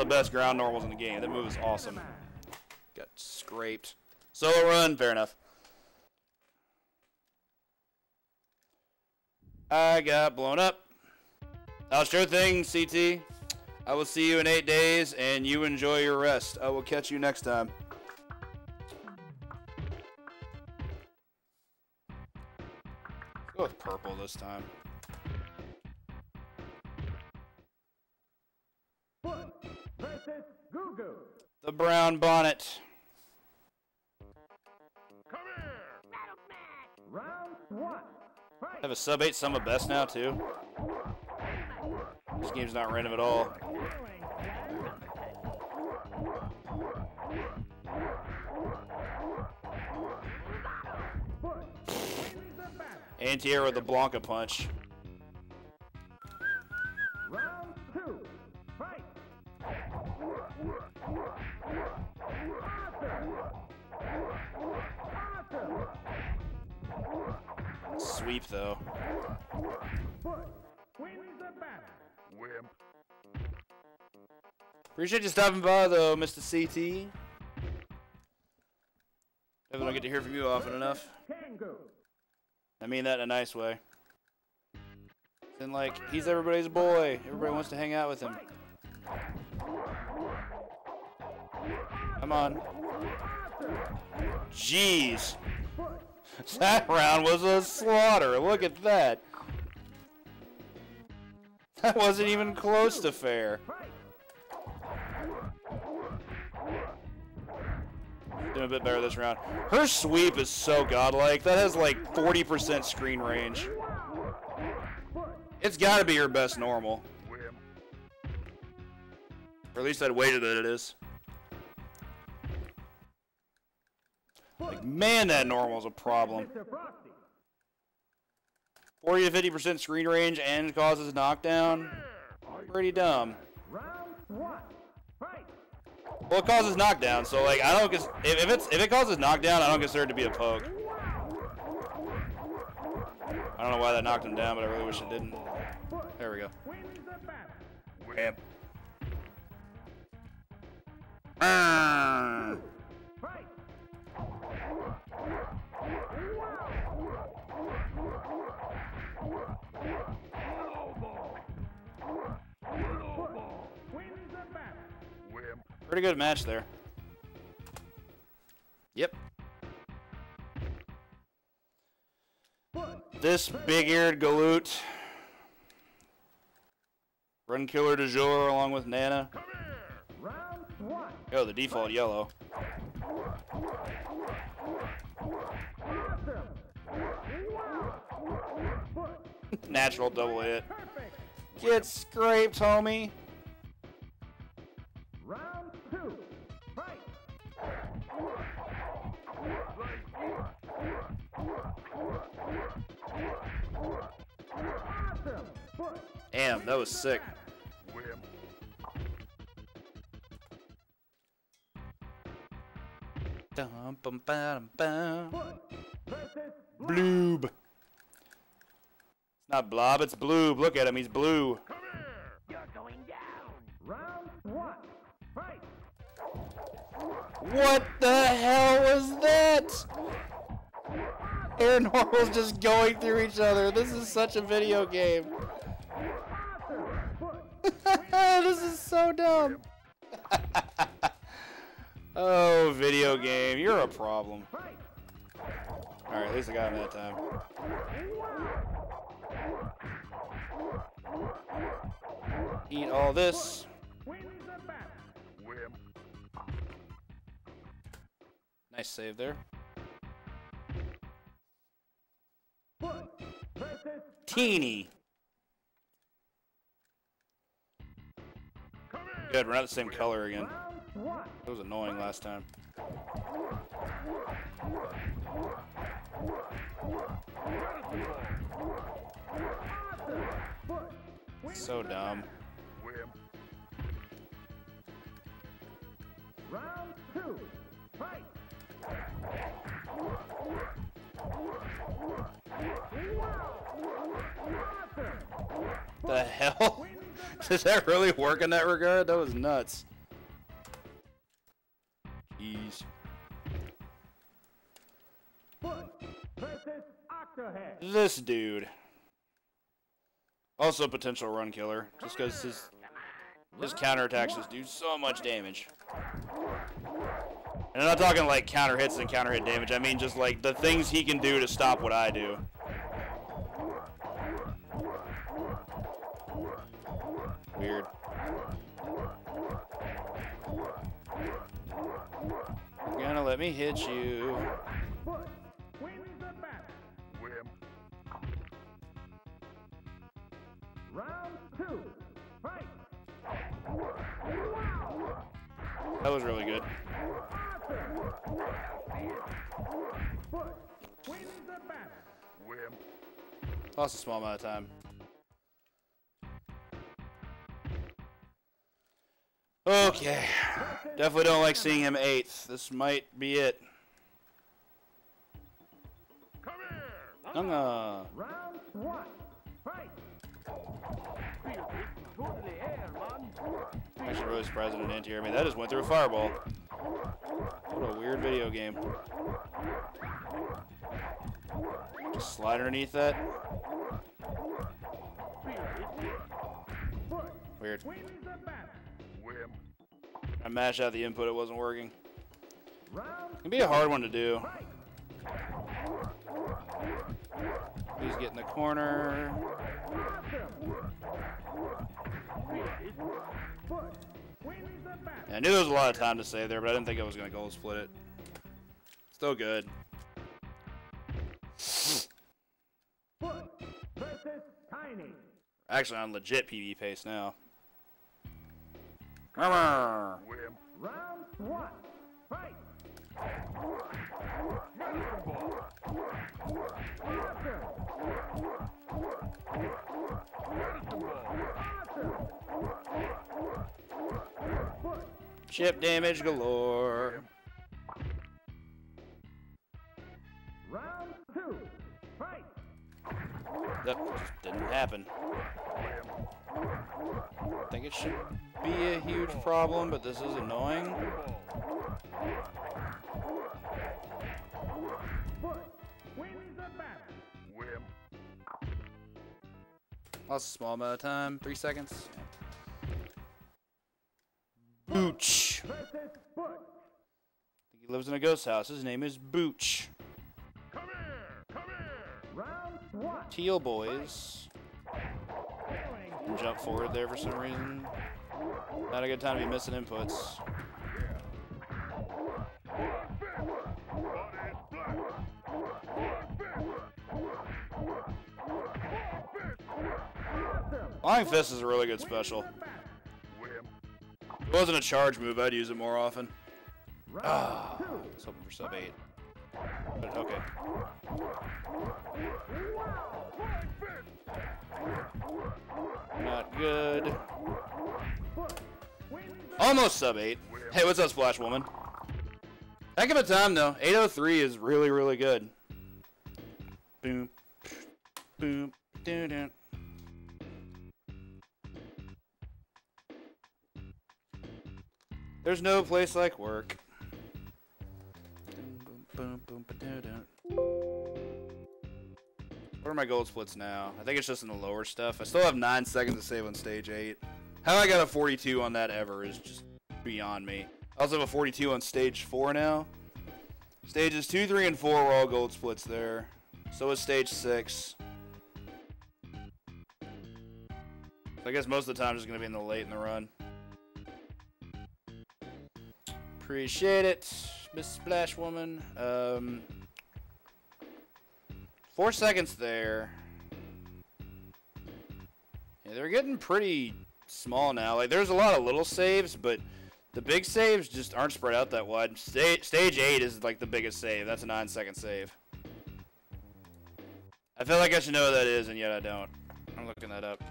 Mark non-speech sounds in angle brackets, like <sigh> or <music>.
of the best ground normals in the game. That move is awesome. Got scraped. Solo run, fair enough. I got blown up. I'll sure thing, CT. I will see you in eight days, and you enjoy your rest. I will catch you next time. Let's go with purple this time. Brown bonnet. Round one. I have a sub 8 sum of best now, too. This game's not random at all. Anti-air with the Blanca punch. Round two. Fight. Sweep, though. Appreciate you stopping by, though, Mr. CT. Definitely don't get to hear from you often enough. I mean that in a nice way. And like, he's everybody's boy. Everybody wants to hang out with him. Come on. Jeez. <laughs> That round was a slaughter. Look at that. That wasn't even close to fair. Doing a bit better this round. Her sweep is so godlike. That has like 40% screen range. It's got to be her best normal. Or at least I'd wager that it is. Like, man, that normal's a problem. 40 to 50% screen range and causes knockdown. Pretty dumb. Well, it causes knockdown, so like I don't if, if it's if it causes knockdown, I don't consider it to be a poke. I don't know why that knocked him down, but I really wish it didn't. There we go. Battle. Ah. Pretty good match there. Yep. This big-eared galoot. Run killer du jour along with Nana. Oh, the default yellow. <laughs> Natural double hit. Get scraped, homie. Damn, that was sick. Bloob. It's not blob, it's bloob. Look at him, he's blue. What the hell was that? Air normals just going through each other. This is such a video game. <laughs> this is so dumb. <laughs> oh, video game, you're a problem. Alright, at least I got him that time. Eat all this. Nice save there. Teeny. Good, we're not the same color again. It was annoying last time. So dumb. Round two. Fight. The hell? <laughs> Does that really work in that regard? That was nuts. Jeez. This dude. Also a potential run killer, just because his his counterattacks just do so much damage. And I'm not talking like counter hits and counter hit damage. I mean just like the things he can do to stop what I do. Weird. You're gonna let me hit you. That was really good. Lost a small amount of time. Okay. Definitely don't like seeing him eighth. This might be it. Come here. Uh, Round one. Fight. actually really surprised it didn't hear me. That just went through a fireball. What a weird video game. Just slide underneath that. Weird. Wins the battle. Wim. I mashed out the input, it wasn't working. It can be a hard one to do. fight. Please get in the corner. Foot wins the battle. Yeah, I knew there was a lot of time to save there, but I didn't think I was going to gold split it. Still good. Foot versus Tiny. Actually, on legit PB pace now. Arrgh. Wim. Round one. Fight. Chip damage galore. Round two. Fight. That didn't happen. think it should be a huge problem, but this is annoying. Lost a small amount of time. Three seconds. Booch. Foot. He lives in a ghost house. His name is Booch. Come here. Come here. Round one. Teal boys. Jump forward there for some reason. Not a good time to be missing inputs. Flying Fist is a really good special. If it wasn't a charge move, I'd use it more often. Ah. I was hoping for sub 8. But okay. Not good. Almost sub 8. Hey, what's up, Splash Woman? Heck of a time, though. 803 is really, really good. Boom. Boom. Doo -doo. There's no place like work. What are my gold splits now? I think it's just in the lower stuff. I still have 9 seconds to save on stage 8. How I got a 42 on that ever is just beyond me. I also have a 42 on stage 4 now. Stages 2, 3, and 4 were all gold splits there. So is stage 6. So I guess most of the time it's going to be in the late in the run. Appreciate it, Miss Splash Woman. Um, four seconds there. Yeah, they're getting pretty small now. Like, there's a lot of little saves, but the big saves just aren't spread out that wide. Sta- stage 8 is like the biggest save. That's a 9 second save. I feel like I should know what that is, and yet I don't. I'm looking that up.